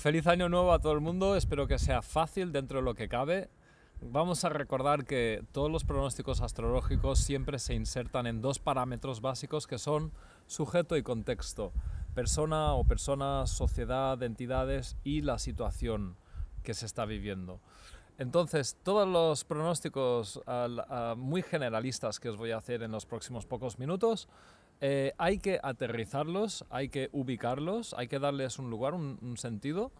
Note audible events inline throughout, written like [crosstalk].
Feliz año nuevo a todo el mundo, espero que sea fácil dentro de lo que cabe. Vamos a recordar que todos los pronósticos astrológicos siempre se insertan en dos parámetros básicos que son sujeto y contexto, persona o personas, sociedad, entidades y la situación que se está viviendo. Entonces, todos los pronósticos muy generalistas que os voy a hacer en los próximos pocos minutos, eh, hay que aterrizarlos, hay que ubicarlos, hay que darles un lugar, un, sentido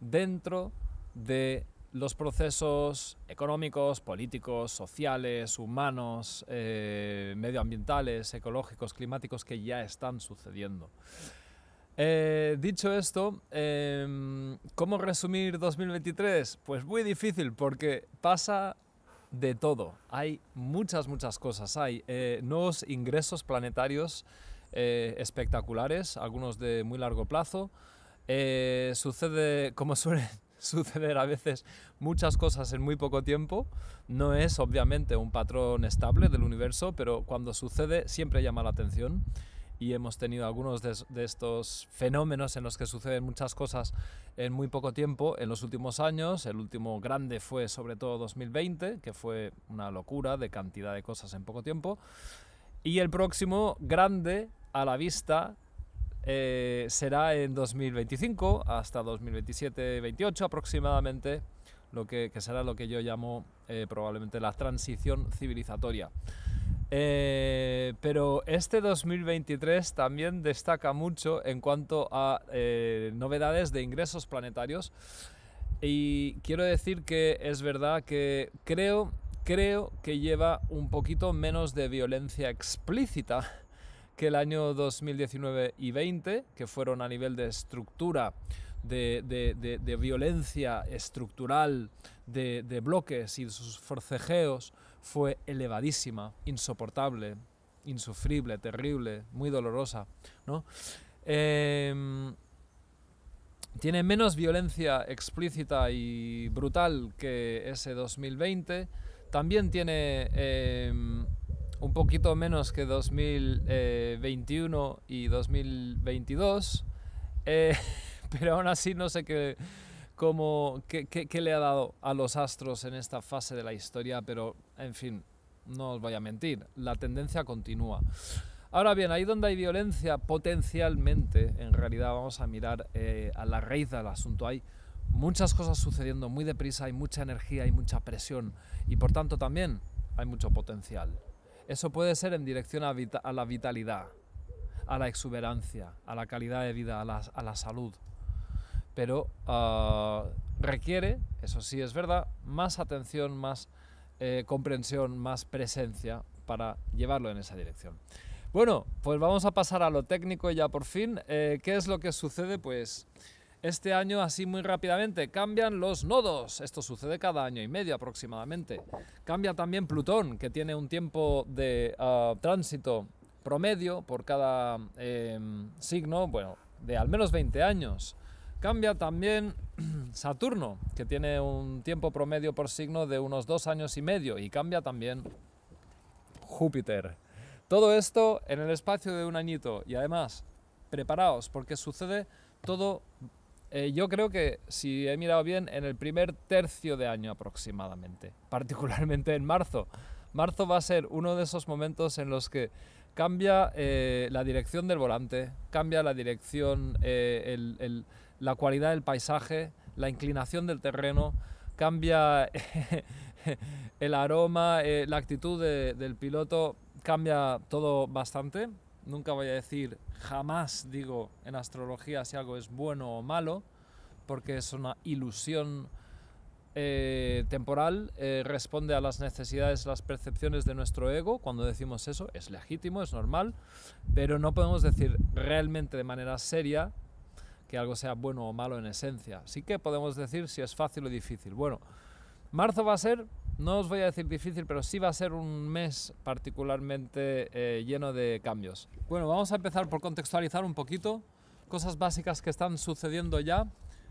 dentro de los procesos económicos, políticos, sociales, humanos, eh, medioambientales, ecológicos, climáticos que ya están sucediendo. Eh, dicho esto, em, ¿cómo resumir 2023? Pues muy difícil porque pasa de todo. Hay muchas, muchas cosas. Hay eh, nuevos ingresos planetarios eh, espectaculares, algunos de muy largo plazo. sucede, como suele [laughs] suceder a veces, muchas cosas en muy poco tiempo. No es obviamente un patrón estable del universo, pero cuando sucede siempre llama la atención y hemos tenido algunos de, estos fenómenos en los que suceden muchas cosas en muy poco tiempo en los últimos años. El último grande fue sobre todo 2020, que fue una locura de cantidad de cosas en poco tiempo. Y el próximo grande a la vista eh, será en 2025 hasta 2027-28 aproximadamente, lo que, será lo que yo llamo eh, probablemente la transición civilizatoria. Eh, pero este 2023 también destaca mucho en cuanto a eh, novedades de ingresos planetarios. Y quiero decir que es verdad que creo, creo que lleva un poquito menos de violencia explícita que el año 2019 y 20, que fueron a nivel de estructura, de, de, violencia estructural, de, bloques y sus forcejeos fue elevadísima, insoportable, insufrible, terrible, muy dolorosa. ¿no? Em, tiene menos violencia explícita y brutal que ese 2020. También tiene em, un poquito menos que 2021 y 2022. Eh, [laughs] pero aún así no sé qué cómo, qué, le ha dado a los astros en esta fase de la historia, pero en fin, no os voy a mentir, la tendencia continúa. Ahora bien, ahí donde hay violencia, potencialmente, en realidad vamos a mirar eh, a la raíz del asunto. Hay muchas cosas sucediendo muy deprisa, hay mucha energía, hay mucha presión y por tanto también hay mucho potencial. Eso puede ser en dirección a, la vitalidad, a la exuberancia, a la calidad de vida, a la salud pero ah, requiere, eso sí es verdad, más atención, más eh, comprensión, más presencia para llevarlo en esa dirección. Bueno, pues vamos a pasar a lo técnico ya por fin. Eh, ¿Qué es lo que sucede? Pues este año, así muy rápidamente, cambian los nodos. Esto sucede cada año y medio aproximadamente. Cambia también Plutón, que tiene un tiempo de ah, tránsito promedio por cada em, signo, bueno, de al menos 20 años. Cambia también [clears throat] Saturno, que tiene un tiempo promedio por signo de unos dos años y medio, y cambia también Júpiter. Todo esto en el espacio de un añito, y además, preparaos, porque sucede todo, eh, yo creo que, si he mirado bien, en el primer tercio de año aproximadamente, [laughs] particularmente en marzo. Marzo va a ser uno de esos momentos en los que cambia eh, la dirección del volante, cambia la dirección, eh, el la cualidad del paisaje, la inclinación del terreno, cambia [laughs] el aroma, eh, la actitud del piloto, cambia todo bastante. Nunca voy a decir, jamás digo en astrología si algo es bueno o malo, porque es una ilusión eh, temporal, eh, responde a las necesidades, las percepciones de nuestro ego. Cuando decimos eso, es legítimo, es normal, pero no podemos decir realmente de manera seria que algo sea bueno o malo en esencia. Sí que podemos decir si es fácil o difícil. Bueno, marzo va a ser, no os voy a decir difícil, pero sí va a ser un mes particularmente eh, lleno de cambios. Bueno, vamos a empezar por contextualizar un poquito cosas básicas que están sucediendo ya.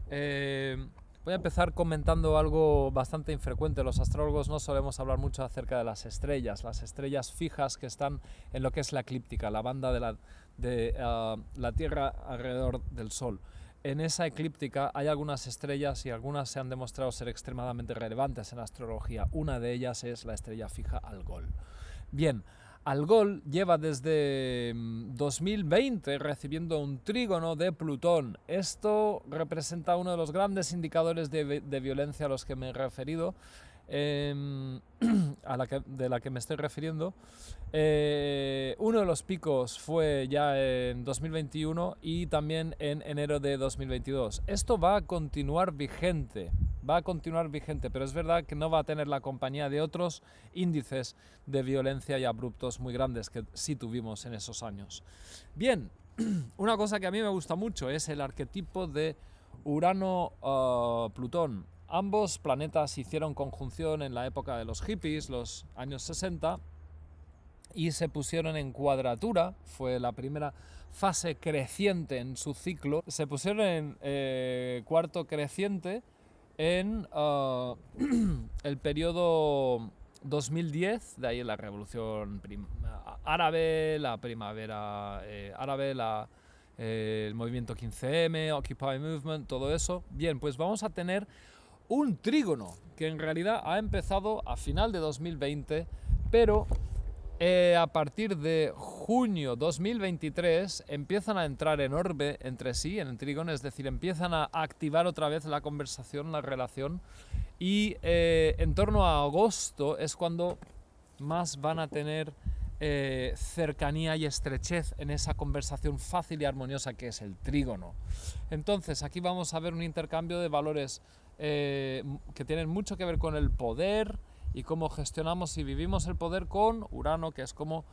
Eh, voy a empezar comentando algo bastante infrecuente. Los astrólogos no solemos hablar mucho acerca de las estrellas, las estrellas fijas que están en lo que es la eclíptica, la banda de la, de ah, la Tierra alrededor del Sol. en esa eclíptica hay algunas estrellas y algunas se han demostrado ser extremadamente relevantes en astrología. Una de ellas es la estrella fija Algol. Bien, Algol lleva desde 2020 mm, recibiendo un trígono de Plutón. Esto representa uno de los grandes indicadores de violencia a los que me he referido Em, [clears throat] a la que, de la que me estoy refiriendo. Eh, uno de los picos fue ya en 2021 y también en enero de 2022. Esto va a continuar vigente, va a continuar vigente, pero es verdad que no va a tener la compañía de otros índices de violencia y abruptos muy grandes que sí tuvimos en esos años. Bien, [clears throat] una cosa que a mí me gusta mucho es el arquetipo de Urano-Plutón. Ambos planetas hicieron conjunción en la época de los hippies, los años 60, y se pusieron en cuadratura, fue la primera fase creciente en su ciclo, se pusieron en eh, cuarto creciente en ah, [clears throat] el periodo 2010, de ahí la revolución árabe, la primavera eh, árabe, eh, el movimiento 15M, Occupy Movement, todo eso. Bien, pues vamos a tener un trígono que en realidad ha empezado a final de 2020, pero eh, a partir de junio 2023 empiezan a entrar en orbe entre sí, en el trígono, es decir, empiezan a activar otra vez la conversación, la relación, y eh, en torno a agosto es cuando más van a tener eh, cercanía y estrechez en esa conversación fácil y armoniosa que es el trígono. Entonces, aquí vamos a ver un intercambio de valores eh, que tienen mucho que ver con el poder y cómo gestionamos y vivimos el poder con Urano, que es como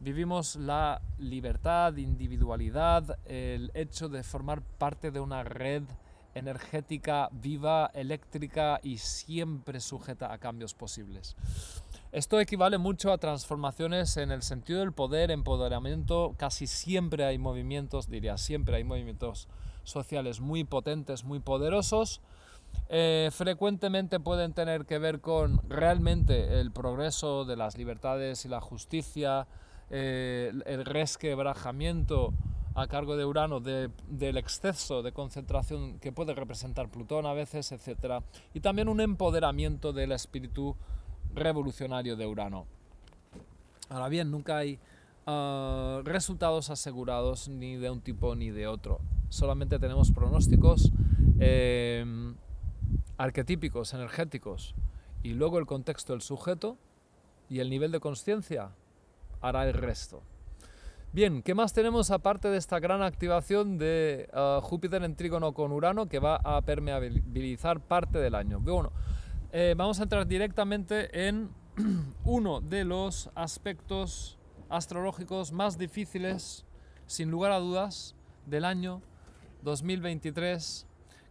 vivimos la libertad, individualidad, el hecho de formar parte de una red energética viva, eléctrica y siempre sujeta a cambios posibles. Esto equivale mucho a transformaciones en el sentido del poder, empoderamiento. Casi siempre hay movimientos, diría siempre hay movimientos sociales muy potentes, muy poderosos, eh, frecuentemente pueden tener que ver con realmente el progreso de las libertades y la justicia, eh, el resquebrajamiento a cargo de Urano del exceso de concentración que puede representar Plutón a veces, etc. Y también un empoderamiento del espíritu revolucionario de Urano. Ahora bien, nunca hay ah, resultados asegurados ni de un tipo ni de otro. Solamente tenemos pronósticos. Eh, arquetípicos, energéticos, y luego el contexto del sujeto y el nivel de conciencia hará el resto. Bien, ¿qué más tenemos aparte de esta gran activación de uh, Júpiter en trígono con Urano que va a permeabilizar parte del año? Bueno, eh, vamos a entrar directamente en [clears throat] uno de los aspectos astrológicos más difíciles, sin lugar a dudas, del año 2023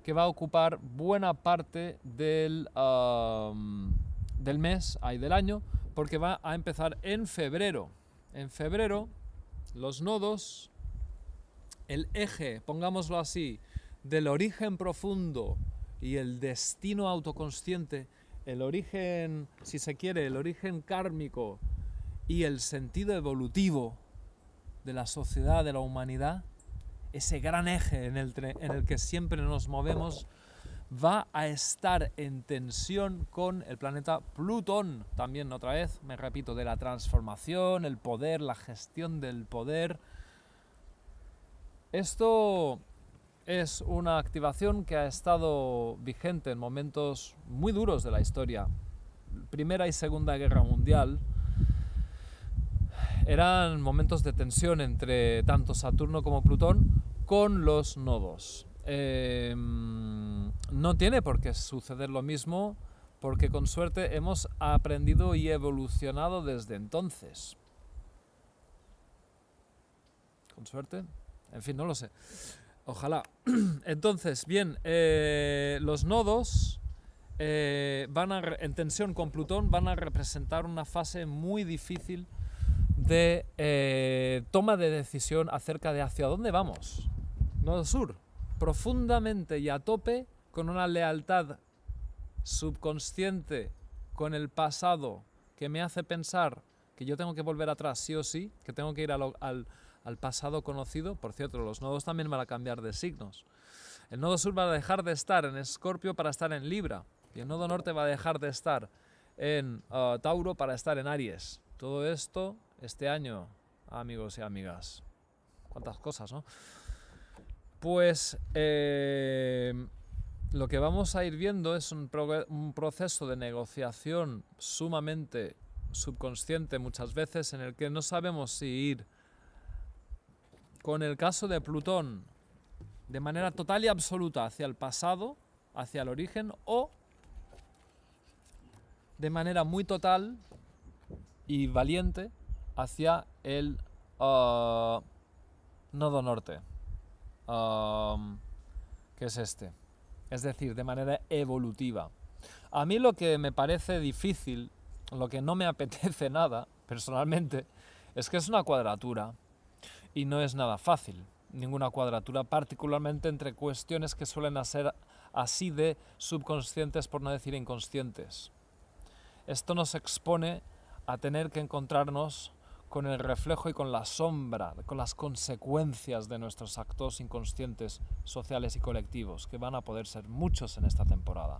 que va a ocupar buena parte del, del mes y del año, porque va a empezar en febrero. En febrero, los nodos, el eje, pongámoslo así, del origen profundo y el destino autoconsciente, el origen, si se quiere, el origen kármico y el sentido evolutivo de la sociedad, de la humanidad, ese gran eje en el, que siempre nos movemos, va a estar en tensión con el planeta Plutón. También otra vez, me repito, de la transformación, el poder, la gestión del poder. Esto es una activación que ha estado vigente en momentos muy duros de la historia. Primera y Segunda Guerra Mundial, eran momentos de tensión entre tanto Saturno como Plutón con los nodos. Em, no tiene por qué suceder lo mismo porque con suerte hemos aprendido y evolucionado desde entonces. Con suerte. En fin, no lo sé. Ojalá. [clears throat] Entonces, bien, eh, los nodos eh, van en tensión con Plutón van a representar una fase muy difícil de eh, toma de decisión acerca de hacia dónde vamos. Nodo Sur, profundamente y a tope, con una lealtad subconsciente con el pasado que me hace pensar que yo tengo que volver atrás sí o sí, que tengo que ir al, al, pasado conocido. Por cierto, los nodos también van a cambiar de signos. El nodo sur va a dejar de estar en Escorpio para estar en Libra. Y el nodo norte va a dejar de estar en uh, Tauro para estar en Aries. Todo esto este año, amigos y amigas. Cuántas cosas, ¿no? Pues eh, lo que vamos a ir viendo es un, un proceso de negociación sumamente subconsciente muchas veces en el que no sabemos si ir con el caso de Plutón de manera total y absoluta hacia el pasado, hacia el origen, o de manera muy total y valiente hacia el uh, nodo norte, um, que es este. Es decir, de manera evolutiva. A mí lo que me parece difícil, lo que no me [laughs] apetece nada, personalmente, es que es una cuadratura y no es nada fácil. Ninguna cuadratura, particularmente entre cuestiones que suelen ser así de subconscientes, por no decir inconscientes. Esto nos expone a tener que encontrarnos con el reflejo y con la sombra, con las consecuencias de nuestros actos inconscientes, sociales y colectivos, que van a poder ser muchos en esta temporada.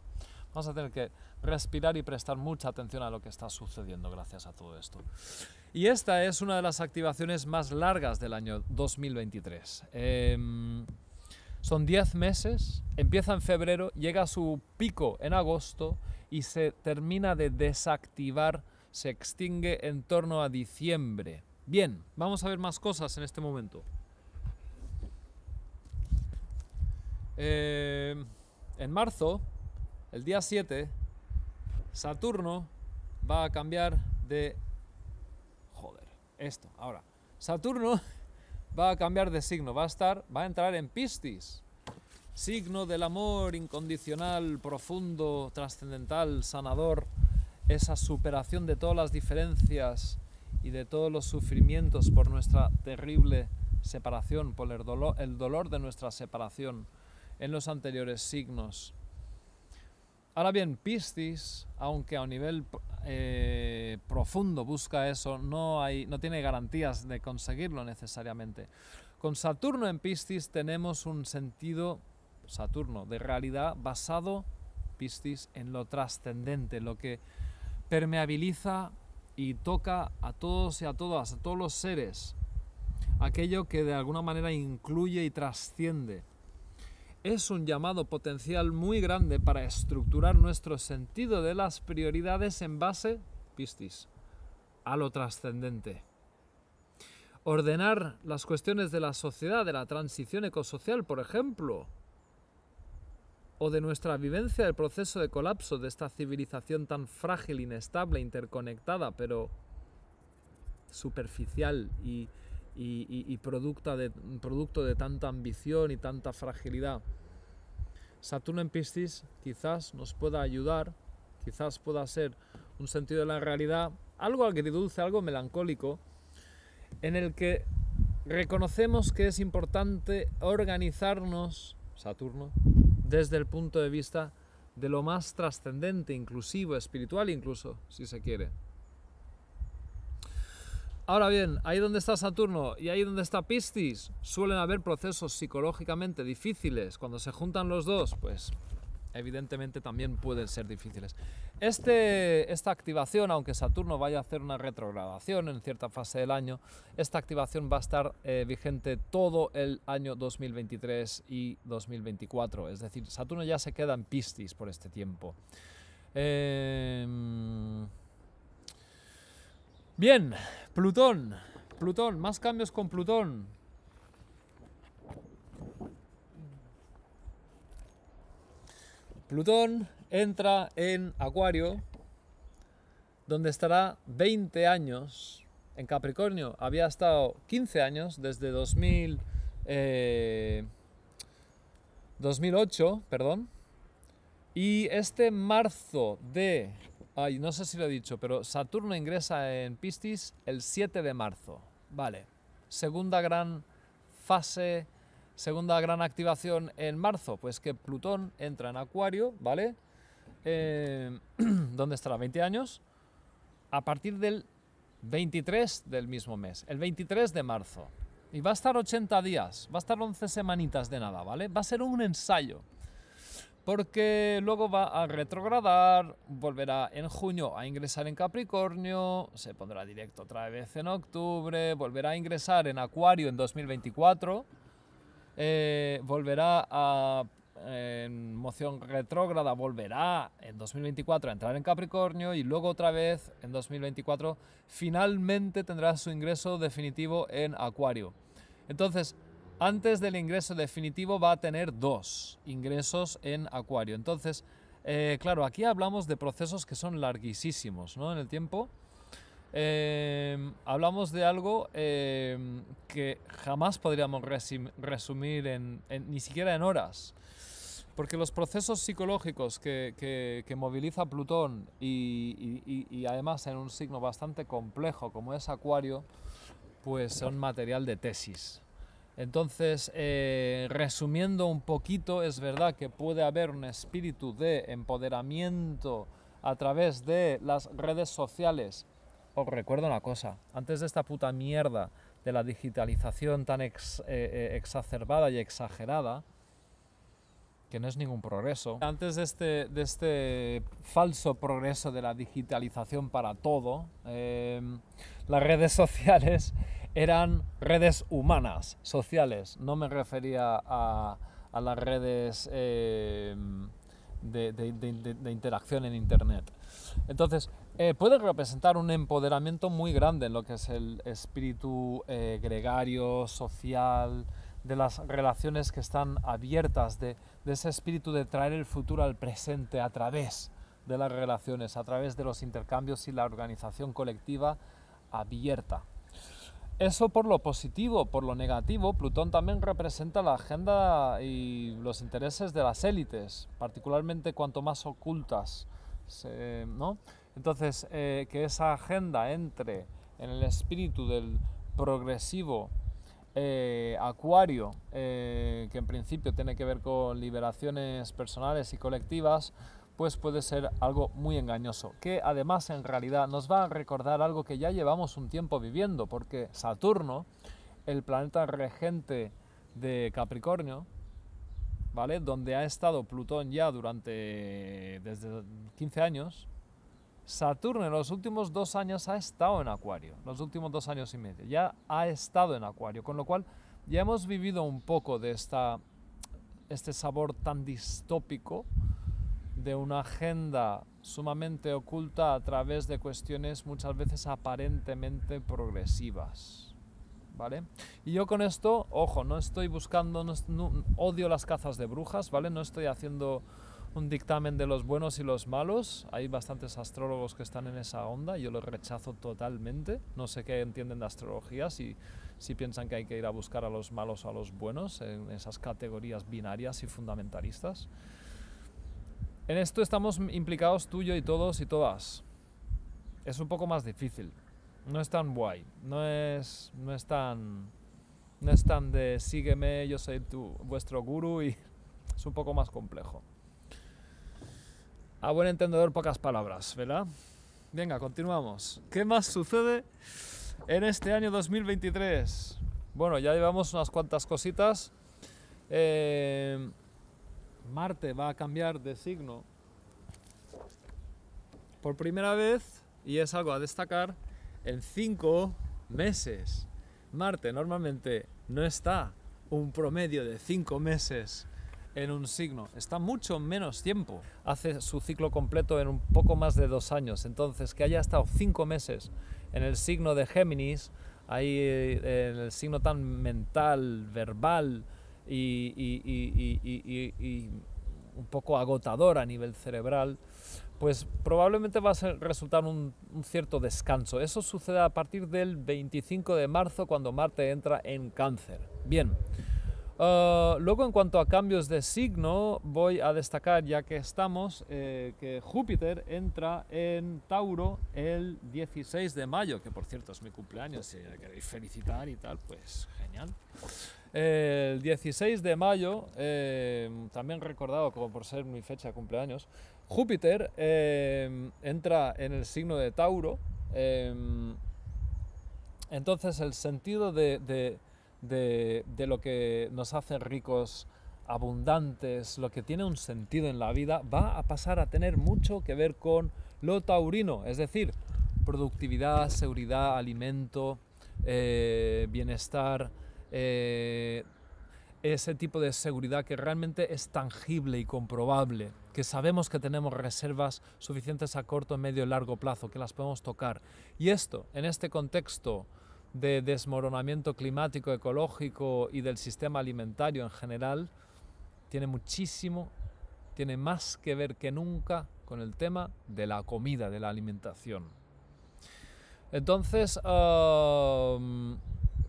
Vamos a tener que respirar y prestar mucha atención a lo que está sucediendo gracias a todo esto. Y esta es una de las activaciones más largas del año 2023. Em, son 10 meses, empieza en febrero, llega a su pico en agosto y se termina de desactivar se extingue en torno a diciembre. Bien, vamos a ver más cosas en este momento. Eh, en marzo, el día 7, Saturno va a cambiar de... Joder, esto, ahora. Saturno [laughs] va a cambiar de signo, va a estar, va a entrar en Piscis. Signo del amor incondicional, profundo, trascendental, sanador, esa superación de todas las diferencias y de todos los sufrimientos por nuestra terrible separación, por el dolor, el dolor de nuestra separación en los anteriores signos. Ahora bien, Piscis, aunque a un nivel eh, profundo busca eso, no, hay, no tiene garantías de conseguirlo necesariamente. Con Saturno en Piscis tenemos un sentido, Saturno, de realidad basado, Piscis, en lo trascendente, lo que permeabiliza y toca a todos y a todas, a todos los seres, aquello que de alguna manera incluye y trasciende. Es un llamado potencial muy grande para estructurar nuestro sentido de las prioridades en base, pistis, a lo trascendente. Ordenar las cuestiones de la sociedad, de la transición ecosocial, por ejemplo, o de nuestra vivencia del proceso de colapso de esta civilización tan frágil, inestable, interconectada, pero superficial y, producto, de, producto de tanta ambición y tanta fragilidad. Saturno en Piscis quizás nos pueda ayudar, quizás pueda ser un sentido de la realidad, algo agridulce, algo melancólico, en el que reconocemos que es importante organizarnos, Saturno, desde el punto de vista de lo más trascendente, inclusivo, espiritual incluso, si se quiere. Ahora bien, ahí donde está Saturno y ahí donde está Piscis, suelen haber procesos psicológicamente difíciles. Cuando se juntan los dos, pues evidentemente también pueden ser difíciles. Este, esta activación, aunque Saturno vaya a hacer una retrogradación en cierta fase del año, esta activación va a estar eh, vigente todo el año 2023 y 2024. Es decir, Saturno ya se queda en Piscis por este tiempo. Em, bien, Plutón. Plutón, más cambios con Plutón. Plutón entra en Acuario, donde estará 20 años. En Capricornio había estado 15 años, desde 2000, 2008, eh, perdón. Y este marzo de... Ay, no sé si lo he dicho, pero Saturno ingresa en Piscis el 7 de marzo. Vale. Segunda gran fase Segunda gran activación en marzo, pues que Plutón entra en Acuario, ¿vale? Eh, [clears throat] ¿Dónde estará? 20 años. A partir del 23 del mismo mes, el 23 de marzo. Y va a estar 80 días, va a estar 11 semanitas de nada, ¿vale? Va a ser un ensayo. Porque luego va a retrogradar, volverá en junio a ingresar en Capricornio, se pondrá directo otra vez en octubre, volverá a ingresar en Acuario en 2024, eh, volverá a en moción retrógrada volverá en 2024 a entrar en Capricornio y luego otra vez en 2024 finalmente tendrá su ingreso definitivo en Acuario. Entonces, antes del ingreso definitivo va a tener dos ingresos en Acuario. Entonces, eh, claro, aquí hablamos de procesos que son larguísimos ¿no? en el tiempo. Eh, hablamos de algo eh, que jamás podríamos resumir en, ni siquiera en horas. Porque los procesos psicológicos que, moviliza Plutón y, además en un signo bastante complejo como es Acuario, pues son material de tesis. Entonces, eh, resumiendo un poquito, es verdad que puede haber un espíritu de empoderamiento a través de las redes sociales. Os recuerdo una cosa, antes de esta puta mierda de la digitalización tan eh, eh, exacerbada y exagerada, que no es ningún progreso. Antes de este, de este falso progreso de la digitalización para todo, em, las redes [laughs] sociales eran redes humanas, sociales. No me refería a, a las redes em, de, de, de, interacción en Internet. Entonces, eh, puede representar un empoderamiento muy grande en lo que es el espíritu eh, gregario, social, de las relaciones que están abiertas, de, ese espíritu de traer el futuro al presente a través de las relaciones, a través de los intercambios y la organización colectiva abierta. Eso por lo positivo, por lo negativo, Plutón también representa la agenda y los intereses de las élites, particularmente cuanto más ocultas, ¿no? Entonces, eh, que esa agenda entre en el espíritu del progresivo eh, Acuario, eh, que en principio tiene que ver con liberaciones personales y colectivas, pues puede ser algo muy engañoso, que además en realidad nos va a recordar algo que ya llevamos un tiempo viviendo, porque Saturno, el planeta regente de Capricornio, ¿vale? Donde ha estado Plutón ya durante desde 15 años, Saturno en los últimos dos años ha estado en Acuario, los últimos dos años y medio, ya ha estado en Acuario, con lo cual ya hemos vivido un poco de esta, este sabor tan distópico de una agenda sumamente oculta a través de cuestiones muchas veces aparentemente progresivas. ¿Vale? Y yo con esto, ojo, no estoy buscando, odio las cazas de brujas, ¿vale? No estoy haciendo un dictamen de los buenos y los malos. Hay bastantes astrólogos que están en esa onda, yo lo rechazo totalmente. No sé qué entienden de astrología, si, si piensan que hay que ir a buscar a los malos o a los buenos en esas categorías binarias y fundamentalistas. En esto estamos implicados tú, y todos y todas. Es un poco más difícil. No es tan guay. No es, no es tan... No es tan de sígueme, yo soy tu, vuestro guru y [laughs] es un poco más complejo. A buen entendedor, pocas palabras, ¿verdad? Venga, continuamos. ¿Qué más sucede en este año 2023? Bueno, ya llevamos unas cuantas cositas. Eh, Marte va a cambiar de signo por primera vez, y es algo a destacar, en cinco meses. Marte normalmente no está un promedio de cinco meses en un signo. Está mucho menos tiempo. Hace su ciclo completo en un poco más de dos años. Entonces, que haya estado cinco meses en el signo de Géminis, ahí eh, el signo tan mental, verbal y, un poco agotador a nivel cerebral, pues probablemente va a resultar un, un, cierto descanso. Eso sucede a partir del 25 de marzo cuando Marte entra en cáncer. Bien, Ah, luego, en cuanto a cambios de signo, voy a destacar, ya que estamos, eh, que Júpiter entra en Tauro el 16 de mayo, que por cierto es mi cumpleaños, si queréis felicitar y tal, pues genial. el 16 de mayo, eh, también recordado como por ser mi fecha de cumpleaños, Júpiter eh, entra en el signo de Tauro. entonces, el sentido de, de lo que nos hace ricos, abundantes, lo que tiene un sentido en la vida, va a pasar a tener mucho que ver con lo taurino, es decir, productividad, seguridad, alimento, eh, bienestar, eh, ese tipo de seguridad que realmente es tangible y comprobable, que sabemos que tenemos reservas suficientes a corto, medio y largo plazo, que las podemos tocar. Y esto, en este contexto de desmoronamiento climático, ecológico y del sistema alimentario en general, tiene muchísimo, tiene más que ver que nunca con el tema de la comida, de la alimentación. Entonces,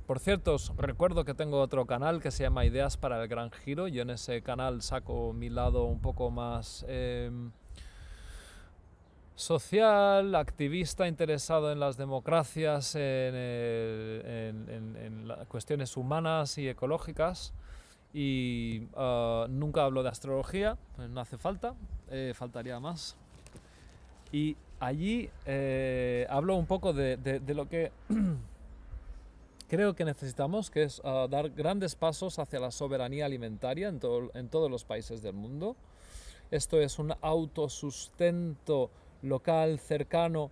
por cierto, os recuerdo que tengo otro canal que se llama Ideas para el Gran Giro. Yo en ese canal saco mi lado un poco más em, social, activista, interesado en las democracias, en, cuestiones humanas y ecológicas. Y ah, nunca hablo de astrología, pues no hace falta, eh, faltaría más. Y allí eh, hablo un poco de, de lo que [clears throat] creo que necesitamos, que es ah, dar grandes pasos hacia la soberanía alimentaria en, en todos los países del mundo. Esto es un autosustento local, cercano,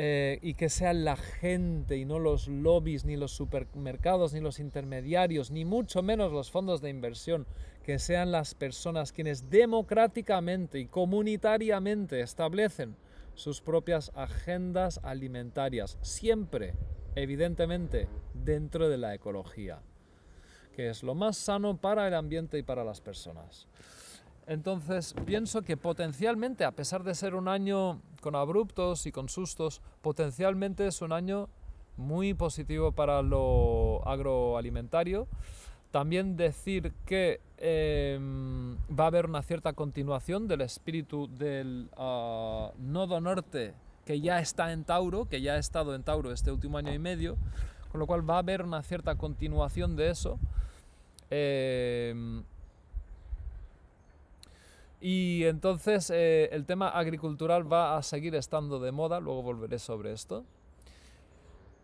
eh, y que sea la gente y no los lobbies, ni los supermercados, ni los intermediarios, ni mucho menos los fondos de inversión, que sean las personas quienes democráticamente y comunitariamente establecen sus propias agendas alimentarias, siempre evidentemente dentro de la ecología, que es lo más sano para el ambiente y para las personas. Entonces, pienso que potencialmente, a pesar de ser un año con abruptos y con sustos, potencialmente es un año muy positivo para lo agroalimentario. También decir que em, va a haber una cierta continuación del espíritu del ah, nodo norte que ya está en Tauro, que ya ha estado en Tauro este último año y medio, con lo cual va a haber una cierta continuación de eso. Em, y entonces eh, el tema agricultural va a seguir estando de moda, luego volveré sobre esto.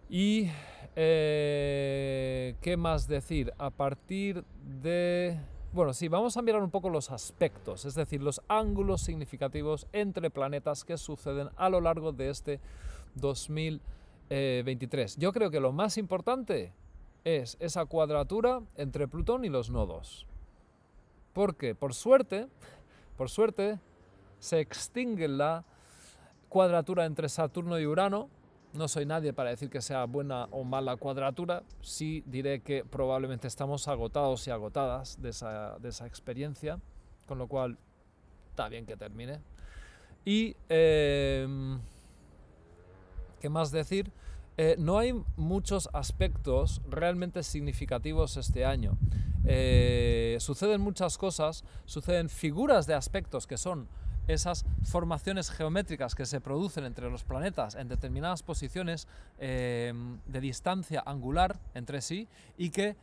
Y eh, qué más decir, a partir de... Bueno, sí, vamos a mirar un poco los aspectos, es decir, los ángulos significativos entre planetas que suceden a lo largo de este 2023. Yo creo que lo más importante es esa cuadratura entre Plutón y los nodos. Porque, por suerte, por suerte, se extingue la cuadratura entre Saturno y Urano, no soy nadie para decir que sea buena o mala cuadratura, sí diré que probablemente estamos agotados y agotadas de esa, experiencia, con lo cual está bien que termine. Y, em, ¿qué más decir? Eh, no hay muchos aspectos realmente significativos este año. Eh, suceden muchas cosas, suceden figuras de aspectos que son esas formaciones geométricas que se producen entre los planetas en determinadas posiciones em, de distancia angular entre sí y que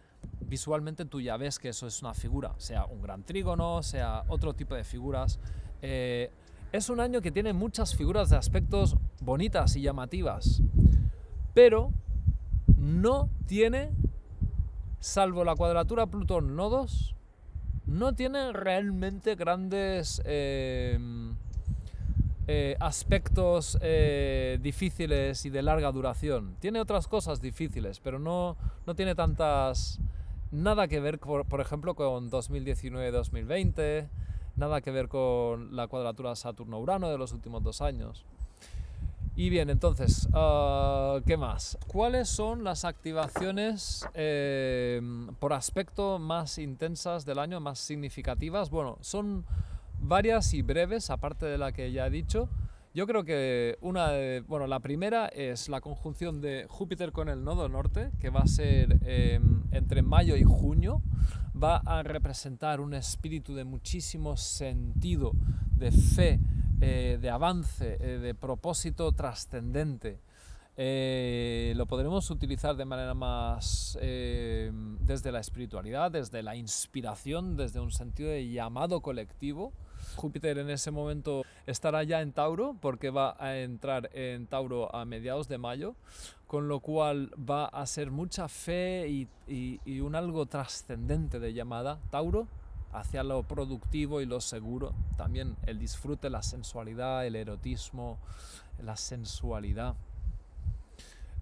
visualmente tú ya ves que eso es una figura, sea un gran trígono, sea otro tipo de figuras. Eh, es un año que tiene muchas figuras de aspectos bonitas y llamativas, pero no tiene, salvo la cuadratura Plutón-Nodos, no tiene realmente grandes em, eh, aspectos eh, difíciles y de larga duración. Tiene otras cosas difíciles, pero no, no tiene tantas... Nada que ver, por, por ejemplo, con 2019-2020, nada que ver con la cuadratura Saturno-Urano de los últimos dos años. Y bien, entonces, ah, ¿qué más? ¿Cuáles son las activaciones eh, por aspecto más intensas del año, más significativas? Bueno, son varias y breves, aparte de la que ya he dicho. Yo creo que una bueno, la primera es la conjunción de Júpiter con el nodo norte, que va a ser em, entre mayo y junio. Va a representar un espíritu de muchísimo sentido, de fe, eh, de avance, eh, de propósito trascendente. Eh, lo podremos utilizar de manera más desde la espiritualidad, desde la inspiración, desde un sentido de llamado colectivo. Júpiter en ese momento estará ya en Tauro porque va a entrar en Tauro a mediados de mayo, con lo cual va a ser mucha fe y, y un algo trascendente de llamada. Tauro hacia lo productivo y lo seguro, también el disfrute, la sensualidad, el erotismo, la sensualidad.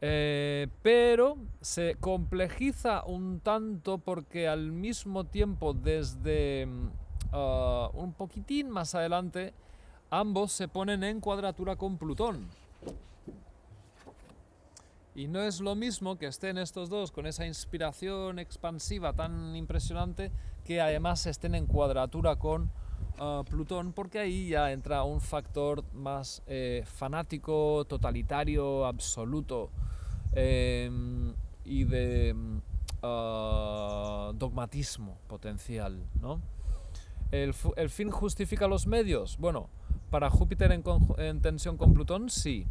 Eh, pero se complejiza un tanto porque al mismo tiempo desde mm, ah, un poquitín más adelante ambos se ponen en cuadratura con Plutón. Y no es lo mismo que estén estos dos con esa inspiración expansiva tan impresionante que además estén en cuadratura con ah, Plutón, porque ahí ya entra un factor más eh, fanático, totalitario, absoluto em, y de ah, dogmatismo potencial. ¿no? El, fin justifica los medios? Bueno, para Júpiter en tensión con Plutón, sí.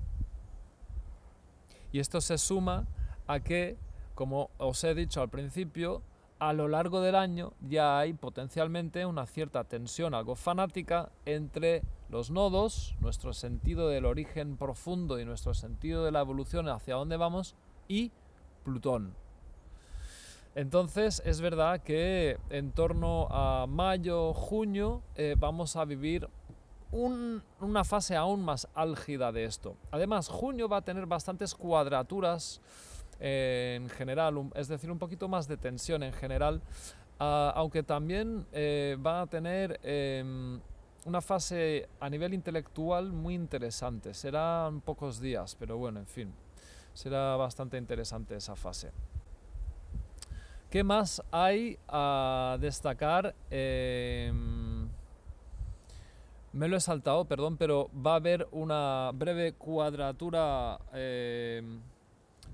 Y esto se suma a que, como os he dicho al principio, a lo largo del año ya hay potencialmente una cierta tensión algo fanática entre los nodos, nuestro sentido del origen profundo y nuestro sentido de la evolución hacia dónde vamos, y Plutón. Entonces es verdad que en torno a mayo, junio eh, vamos a vivir una fase aún más álgida de esto. Además, junio va a tener bastantes cuadraturas en general, es decir, un poquito más de tensión en general, ah, aunque también eh, va a tener em, una fase a nivel intelectual muy interesante. Serán pocos días, pero bueno, en fin, será bastante interesante esa fase. ¿Qué más hay a destacar? Em, me lo he saltado, perdón, pero va a haber una breve cuadratura eh,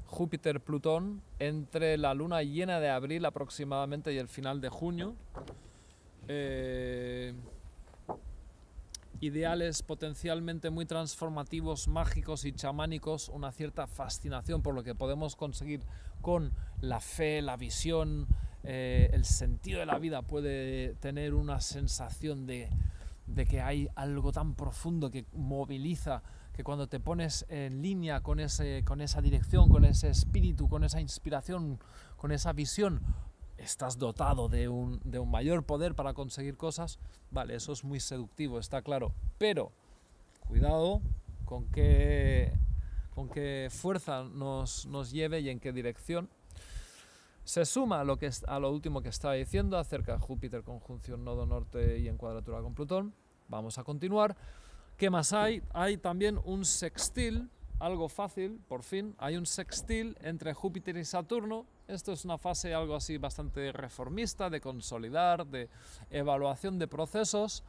Júpiter-Plutón entre la luna llena de abril aproximadamente y el final de junio. Eh, ideales potencialmente muy transformativos, mágicos y chamánicos, una cierta fascinación por lo que podemos conseguir con la fe, la visión, eh, el sentido de la vida puede tener una sensación de de que hay algo tan profundo que moviliza, que cuando te pones en línea con, ese, con esa dirección, con ese espíritu, con esa inspiración, con esa visión, estás dotado de un, de un mayor poder para conseguir cosas, vale, eso es muy seductivo, está claro, pero cuidado con qué, con qué fuerza nos, nos lleve y en qué dirección se suma a lo, que, a lo último que estaba diciendo acerca de Júpiter conjunción nodo norte y en cuadratura con Plutón. Vamos a continuar. ¿Qué más hay? Hay también un sextil, algo fácil, por fin. Hay un sextil entre Júpiter y Saturno. Esto es una fase algo así bastante reformista, de consolidar, de evaluación de procesos.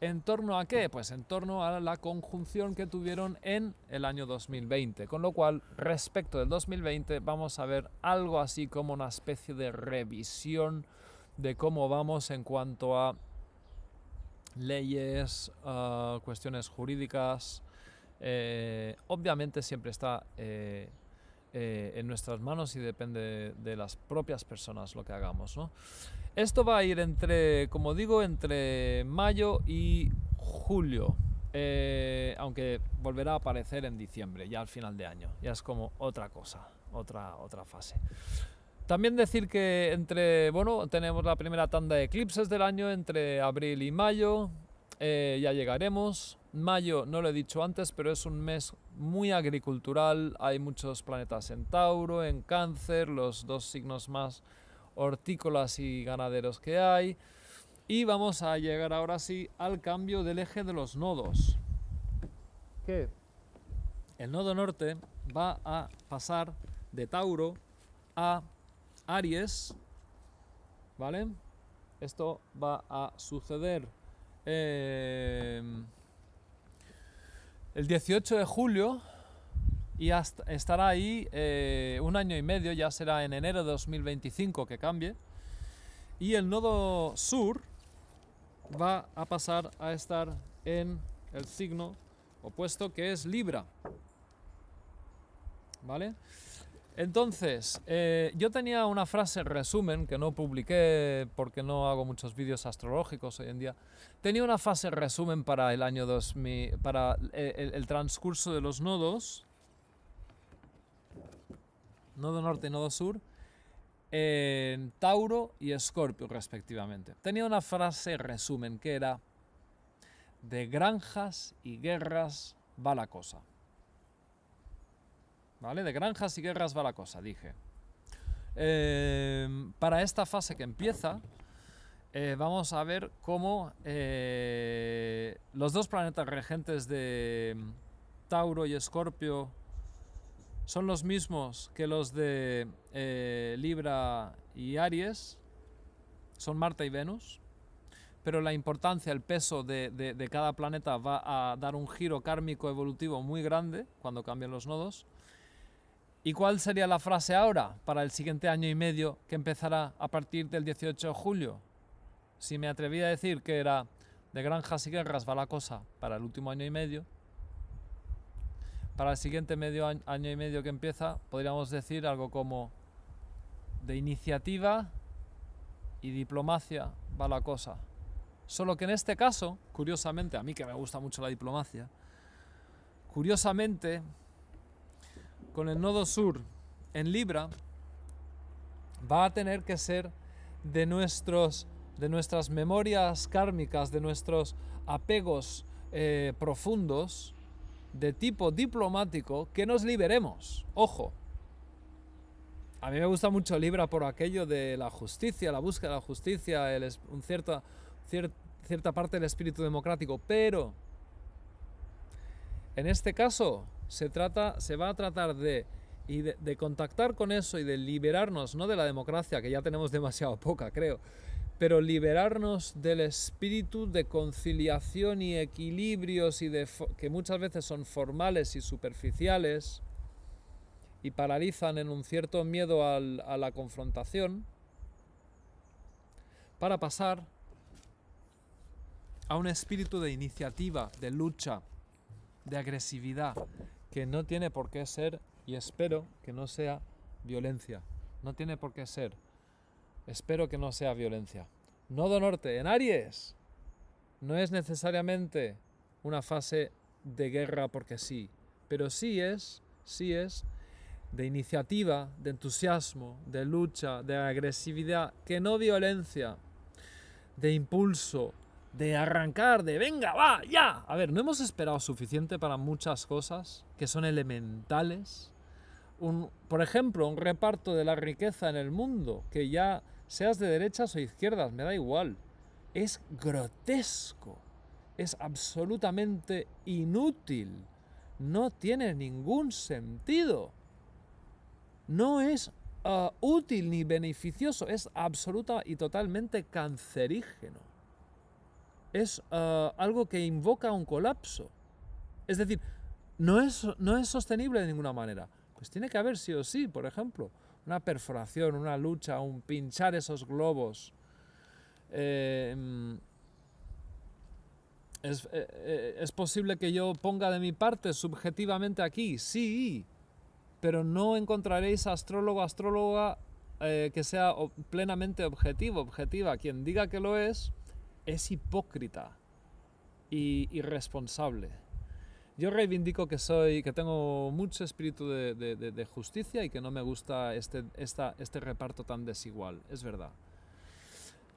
¿En torno a qué? Pues en torno a la conjunción que tuvieron en el año 2020. Con lo cual, respecto del 2020, vamos a ver algo así como una especie de revisión de cómo vamos en cuanto a leyes, ah, cuestiones jurídicas. Eh, obviamente siempre está eh, eh, en nuestras manos y depende de las propias personas lo que hagamos. ¿no? Esto va a ir entre, como digo, entre mayo y julio. Aunque volverá a aparecer en diciembre, ya al final de año. Ya es como otra cosa, otra, otra fase. También decir que entre, bueno, tenemos la primera tanda de eclipses del año entre abril y mayo. Eh, ya llegaremos. Mayo, no lo he dicho antes, pero es un mes muy agricultural. Hay muchos planetas en Tauro, en Cáncer, los dos signos más hortícolas y ganaderos que hay. Y vamos a llegar ahora sí al cambio del eje de los nodos. Que el nodo norte va a pasar de Tauro a Aries. ¿Vale? Esto va a suceder eh, el 18 de julio y estará ahí eh, un año y medio, ya será en enero de 2025 que cambie. Y el nodo sur va a pasar a estar en el signo opuesto que es Libra. ¿Vale? Entonces, eh, yo tenía una frase resumen que no publiqué porque no hago muchos vídeos astrológicos hoy en día. Tenía una fase resumen para el año 2000, para eh, el, transcurso de los nodos, nodo norte y nodo sur, en Tauro y Escorpio respectivamente. Tenía una frase resumen que era de granjas y guerras va la cosa. ¿Vale? De granjas y guerras va la cosa, dije. Em, para esta fase que empieza, eh, vamos a ver cómo eh, los dos planetas regentes de Tauro y Escorpio son los mismos que los de eh, Libra y Aries, son Marte y Venus, pero la importancia, el peso de cada planeta va a dar un giro kármico evolutivo muy grande cuando cambian los nodos. ¿Y cuál sería la frase ahora para el siguiente año y medio que empezará a partir del 18 de julio? Si me atreví a decir que era de granjas y guerras va la cosa para el último año y medio, para el siguiente medio año, y medio que empieza, podríamos decir algo como de iniciativa y diplomacia va la cosa. Solo que en este caso, curiosamente, a mí que me gusta mucho la diplomacia, curiosamente con el nodo sur en Libra va a tener que ser de, nuestros, de nuestras memorias kármicas, de nuestros apegos eh, profundos de tipo diplomático que nos liberemos. Ojo, a mí me gusta mucho Libra por aquello de la justicia, la búsqueda de la justicia, el, un cierta, cierta parte del espíritu democrático, pero en este caso se, trata, se va a tratar de, y de, contactar con eso y de liberarnos, no de la democracia, que ya tenemos [laughs] demasiado poca, creo, pero liberarnos del espíritu de conciliación y equilibrios y de, que muchas veces son formales y superficiales y paralizan en un cierto miedo a la confrontación, para pasar a un espíritu de iniciativa, de lucha, de agresividad, que no tiene por qué ser, y espero que no sea violencia. No tiene por qué ser. Espero que no sea violencia. Nodo norte, en Aries, no es necesariamente una fase de guerra porque sí, pero sí es, sí es de iniciativa, de entusiasmo, de lucha, de agresividad, que no violencia, de impulso, de arrancar, de venga, va, ya. A ver, no hemos esperado suficiente para muchas cosas que son elementales. Un, por ejemplo, un reparto de la riqueza en el mundo, que ya seas de derechas o izquierdas, me da igual. Es grotesco, es absolutamente inútil, no tiene ningún sentido. No es uh, útil ni beneficioso, es absoluta y totalmente cancerígeno es ah, algo que invoca un colapso. Es decir, no es, no es sostenible de ninguna manera. Pues tiene que haber sí o sí, por ejemplo, una perforación, una lucha, un pinchar esos globos. Eh, mm, es, eh, eh, es, posible que yo ponga de mi parte subjetivamente aquí, sí, pero no encontraréis astrólogo, astróloga que sea plenamente objetivo, objetiva. Quien diga que lo es, es hipócrita y irresponsable. Yo reivindico que soy, que tengo mucho espíritu de, justicia y que no me gusta este, este reparto tan desigual, es verdad.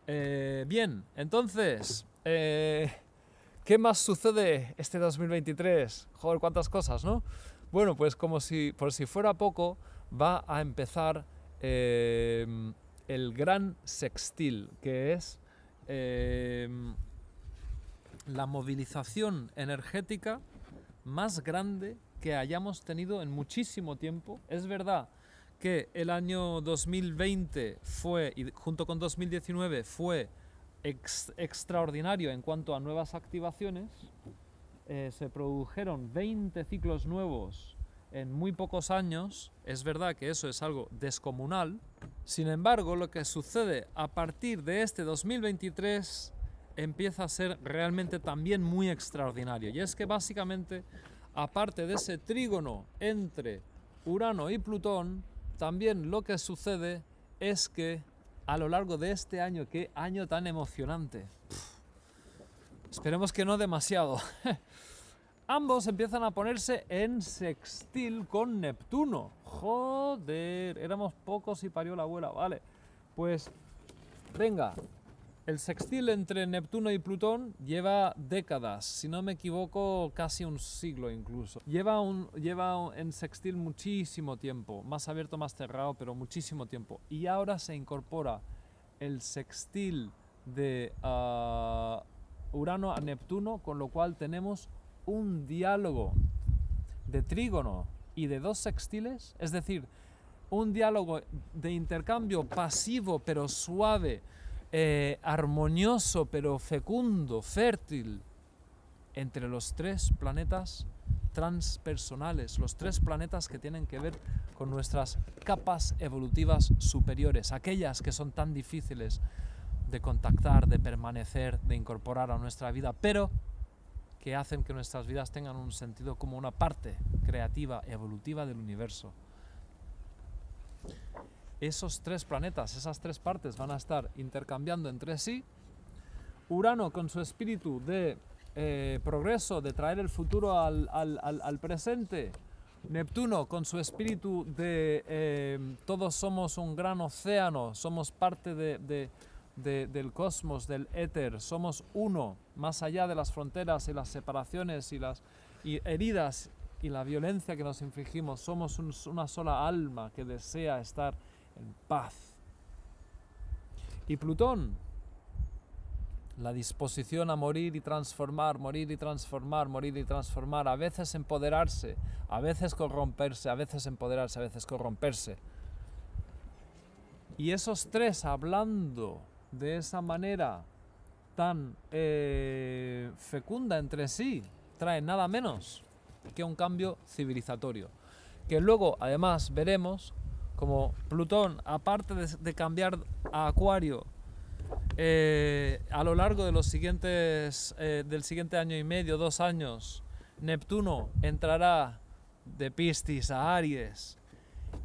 Eh, bien, entonces, eh, ¿qué más sucede este 2023? Joder, cuántas cosas, ¿no? Bueno, pues como si, por si fuera poco, va a empezar eh, el gran sextil, que es la movilización energética más grande que hayamos tenido en muchísimo tiempo. Es verdad que el año 2020 fue, y junto con 2019, fue extraordinario en cuanto a nuevas activaciones. Eh, se produjeron 20 ciclos nuevos en muy pocos años. Es verdad que eso es algo descomunal, sin embargo, lo que sucede a partir de este 2023 empieza a ser realmente también muy extraordinario. Y es que básicamente, aparte de ese trígono entre Urano y Plutón, también lo que sucede es que a lo largo de este año, qué año tan emocionante. Esperemos que no demasiado. [laughs] Ambos empiezan a ponerse en sextil con Neptuno. Joder, éramos pocos y parió la abuela. Vale, pues venga, el sextil entre Neptuno y Plutón lleva décadas, si no me equivoco, casi un siglo incluso. Lleva, un, lleva en sextil muchísimo tiempo, más abierto, más cerrado, pero muchísimo tiempo. Y ahora se incorpora el sextil de ah, Urano a Neptuno, con lo cual tenemos un diálogo de trígono y de dos sextiles, es decir, un diálogo de intercambio pasivo pero suave, eh, armonioso pero fecundo, fértil, entre los tres planetas transpersonales, los tres planetas que tienen que ver con nuestras capas evolutivas superiores, aquellas que son tan difíciles de contactar, de permanecer, de incorporar a nuestra vida, pero que hacen que nuestras vidas tengan un sentido como una parte creativa, evolutiva del universo esos tres planetas, esas tres partes van a estar intercambiando entre sí. Urano con su espíritu de eh, progreso, de traer el futuro al, presente. Neptuno con su espíritu de eh, todos somos un gran océano, somos parte del cosmos, del éter, somos uno, más allá de las fronteras y las separaciones y las heridas y la violencia que nos infligimos, somos una sola alma que desea estar en paz. Y Plutón, la disposición a morir y transformar, morir y transformar, morir y transformar, a veces empoderarse, a veces corromperse, a veces empoderarse, a veces corromperse. Y esos tres hablando de esa manera tan eh, fecunda entre sí, traen nada menos que un cambio civilizatorio. Que luego, además, veremos como Plutón, aparte de, cambiar a Acuario eh, a lo largo de los siguientes, eh, del siguiente año y medio, dos años, Neptuno entrará de Piscis a Aries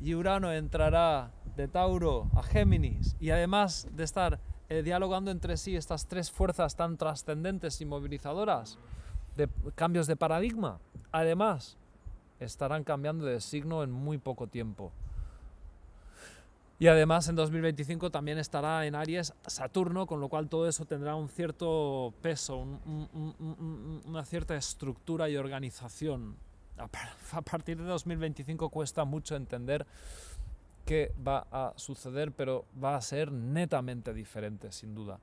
y Urano entrará de Tauro a Géminis y además de estar eh, dialogando entre sí estas tres fuerzas tan trascendentes y movilizadoras de cambios de paradigma, además estarán cambiando de signo en muy poco tiempo. Y además en 2025 también estará en Aries Saturno, con lo cual todo eso tendrá un cierto peso, una cierta estructura y organización. A [laughs] partir de 2025 cuesta mucho entender qué va a suceder, pero va a ser netamente diferente, sin duda.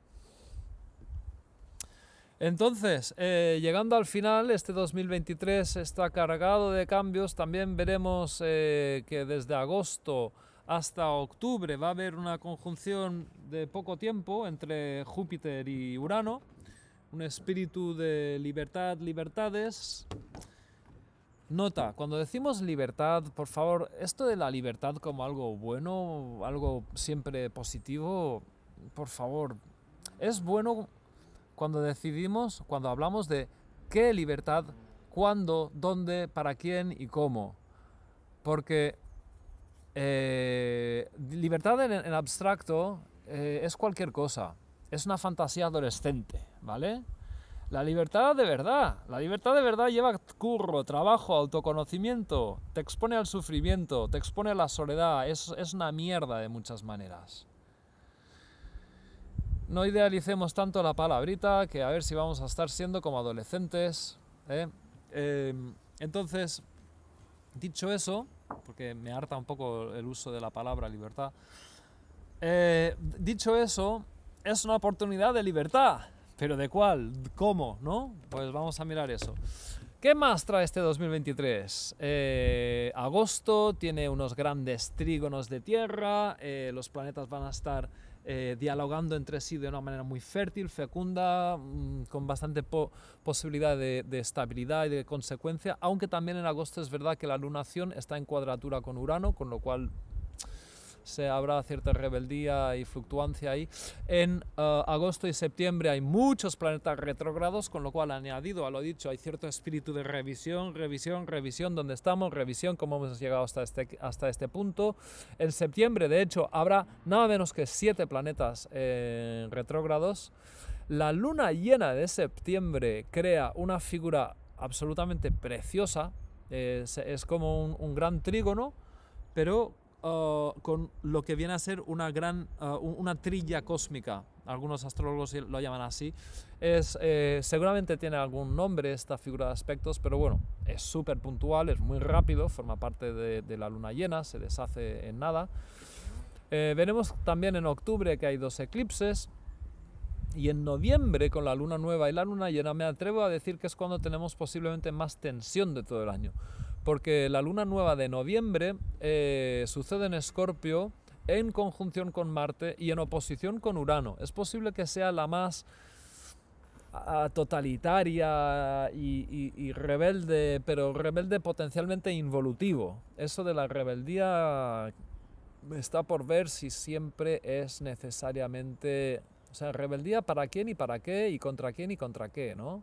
Entonces, eh, llegando al final, este 2023 está cargado de cambios. También veremos eh, que desde agosto hasta octubre va a haber una conjunción de poco tiempo entre Júpiter y Urano, un espíritu de libertad, libertades. Nota, cuando decimos libertad, por favor, esto de la libertad como algo bueno, algo siempre positivo, por favor, es bueno cuando decidimos, cuando hablamos de qué libertad, cuándo, dónde, para quién y cómo. Porque eh, libertad en, abstracto eh, es cualquier cosa, es una fantasía adolescente, ¿vale? La libertad de verdad, la libertad de verdad lleva curro, trabajo, autoconocimiento, te expone al sufrimiento, te expone a la soledad, es, es una mierda de muchas maneras. No idealicemos tanto la palabrita que a ver si vamos a estar siendo como adolescentes. ¿eh? entonces, dicho eso, porque me harta un poco el uso de la palabra libertad. Eh, dicho eso, es una oportunidad de libertad, pero ¿de cuál? ¿Cómo? ¿No? Pues vamos a mirar eso. ¿Qué más trae este 2023? Eh, agosto tiene unos grandes trígonos de tierra, eh, los planetas van a estar eh, dialogando entre sí de una manera muy fértil, fecunda, mm, con bastante posibilidad de, estabilidad y de consecuencia, aunque también en agosto es verdad que la lunación está en cuadratura con Urano, con lo cual se habrá cierta rebeldía y fluctuancia ahí. En eh, agosto y septiembre hay muchos planetas retrógrados, con lo cual añadido a lo dicho hay cierto espíritu de revisión, revisión, revisión, donde estamos, revisión, cómo hemos llegado hasta este, hasta este punto. En septiembre, de hecho, habrá nada menos que siete planetas eh, retrógrados. La luna llena de septiembre crea una figura absolutamente preciosa, es, como un, gran trígono, pero uh, con lo que viene a ser una gran, uh, una trilla cósmica. Algunos astrólogos lo llaman así. Es, eh, seguramente tiene algún nombre esta figura de aspectos, pero bueno, es súper puntual, es muy rápido, forma parte de, la luna llena, se deshace en nada. Eh, veremos también en octubre que hay dos eclipses, y en noviembre, con la luna nueva y la luna llena, me atrevo a decir que es cuando tenemos posiblemente más tensión de todo el año. Porque la luna nueva de noviembre eh, sucede en Escorpio en conjunción con Marte y en oposición con Urano. Es posible que sea la más totalitaria y, y, rebelde, pero rebelde potencialmente involutivo. Eso de la rebeldía está por ver si siempre es necesariamente o sea, rebeldía para quién y para qué, y contra quién y contra qué, ¿no?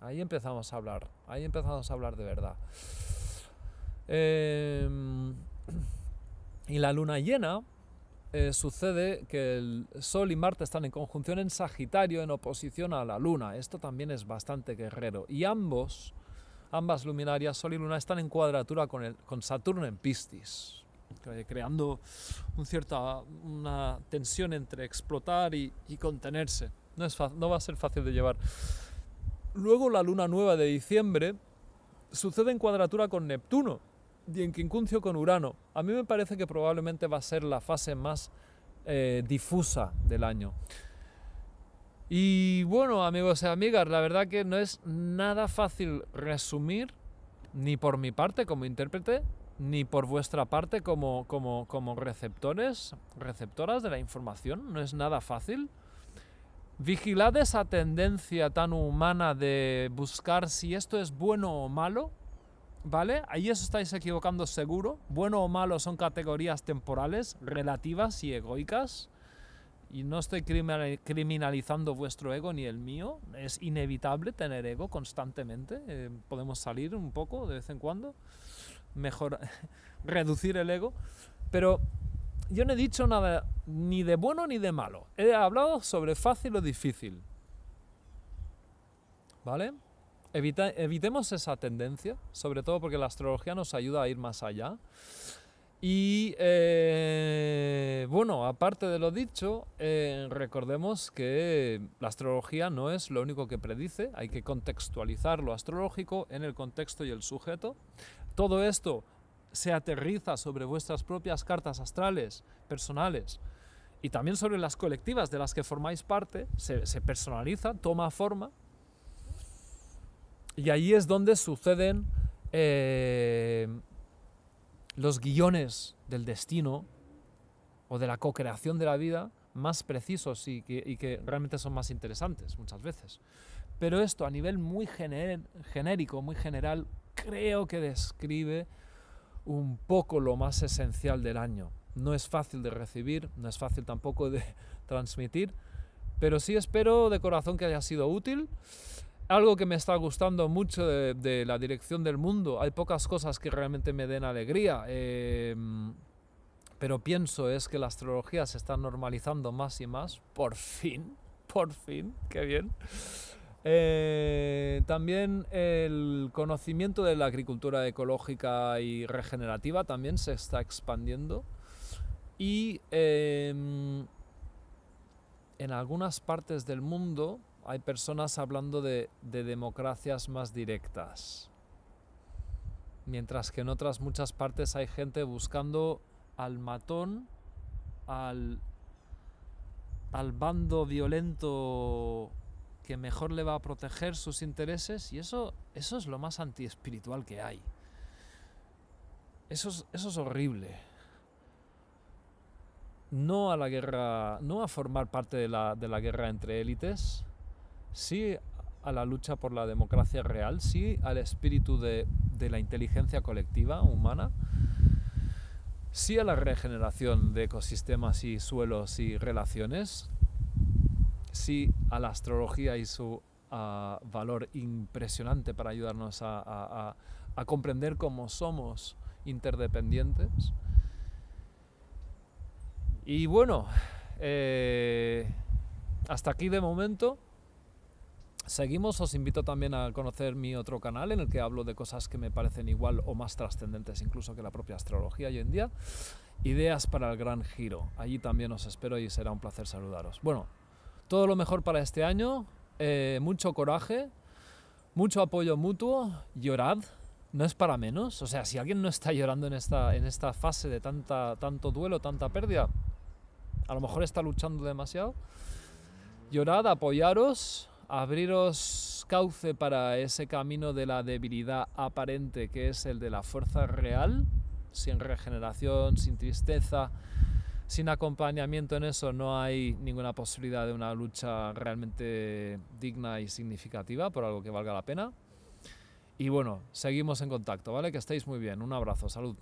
Ahí empezamos a hablar, ahí empezamos a hablar de verdad. Em, y la luna llena eh, sucede que el Sol y Marte están en conjunción en Sagitario en oposición a la Luna. Esto también es bastante guerrero. Y ambos, ambas luminarias, Sol y Luna, están en cuadratura con, Saturno en Piscis creando un cierta, una tensión entre explotar y, contenerse. No, no va a ser fácil de llevar. Luego la luna nueva de diciembre sucede en cuadratura con Neptuno y en quincuncio con Urano. A mí me parece que probablemente va a ser la fase más eh, difusa del año. Y bueno, amigos y amigas, la verdad que no es nada fácil resumir, ni por mi parte como intérprete, ni por vuestra parte como, como, como receptores, receptoras de la información. No es nada fácil. Vigilad esa tendencia tan humana de buscar si esto es bueno o malo, ¿vale? Ahí os estáis equivocando seguro. Bueno o malo son categorías temporales, relativas y egoicas. Y no estoy criminalizando vuestro ego ni el mío. Es inevitable tener ego constantemente. Eh, podemos salir un poco de vez en cuando mejor [laughs] reducir el ego. Pero yo no he dicho nada ni de bueno ni de malo. He hablado sobre fácil o difícil. ¿Vale? Evitemos esa tendencia, sobre todo porque la astrología nos ayuda a ir más allá. Y eh, bueno, aparte de lo dicho, eh, recordemos que la astrología no es lo único que predice, hay que contextualizar lo astrológico en el contexto y el sujeto. Todo esto se aterriza sobre vuestras propias cartas astrales personales y también sobre las colectivas de las que formáis parte, se, personaliza, toma forma y ahí es donde suceden eh, los guiones del destino o de la co-creación de la vida más precisos y que, realmente son más interesantes muchas veces. Pero esto a nivel muy genérico, muy general, creo que describe un poco lo más esencial del año. No es fácil de recibir, no es fácil tampoco de [laughs] transmitir, pero sí espero de corazón que haya sido útil. Algo que me está gustando mucho de, la dirección del mundo, hay pocas cosas que realmente me den alegría, em, pero pienso es que la astrología se está normalizando más y más, por fin, [laughs] por fin, qué bien. Eh, también el conocimiento de la agricultura ecológica y regenerativa también se está expandiendo. Y em, en algunas partes del mundo hay personas hablando de, de democracias más directas, mientras que en otras muchas partes hay gente buscando al matón, al, al bando violento que mejor le va a proteger sus intereses y eso, eso es lo más antiespiritual que hay. Eso es, eso es horrible. No a la guerra, no a formar parte de la, de la guerra entre élites, sí a la lucha por la democracia real, sí al espíritu de, de la inteligencia colectiva humana. sí a la regeneración de ecosistemas y suelos y relaciones, sí a la astrología y su ah, valor impresionante para ayudarnos a, comprender cómo somos interdependientes. Y bueno, eh, hasta aquí de momento. Seguimos, os invito también a conocer mi otro canal en el que hablo de cosas que me parecen igual o más trascendentes incluso que la propia astrología hoy en día. Ideas para el gran giro. Allí también os espero y será un placer saludaros. Bueno, todo lo mejor para este año, eh, mucho coraje, mucho apoyo mutuo, llorad, no es para menos. O sea, si alguien no está llorando en esta, en esta fase de tanta, tanto duelo, tanta pérdida, a lo mejor está luchando demasiado. Llorad, apoyaros, abriros cauce para ese camino de la debilidad aparente que es el de la fuerza real, sin regeneración, sin tristeza, sin acompañamiento en eso no hay ninguna posibilidad de una lucha realmente digna y significativa por algo que valga la pena. Y bueno, seguimos en contacto, ¿vale? Que estéis muy bien. Un abrazo, salud.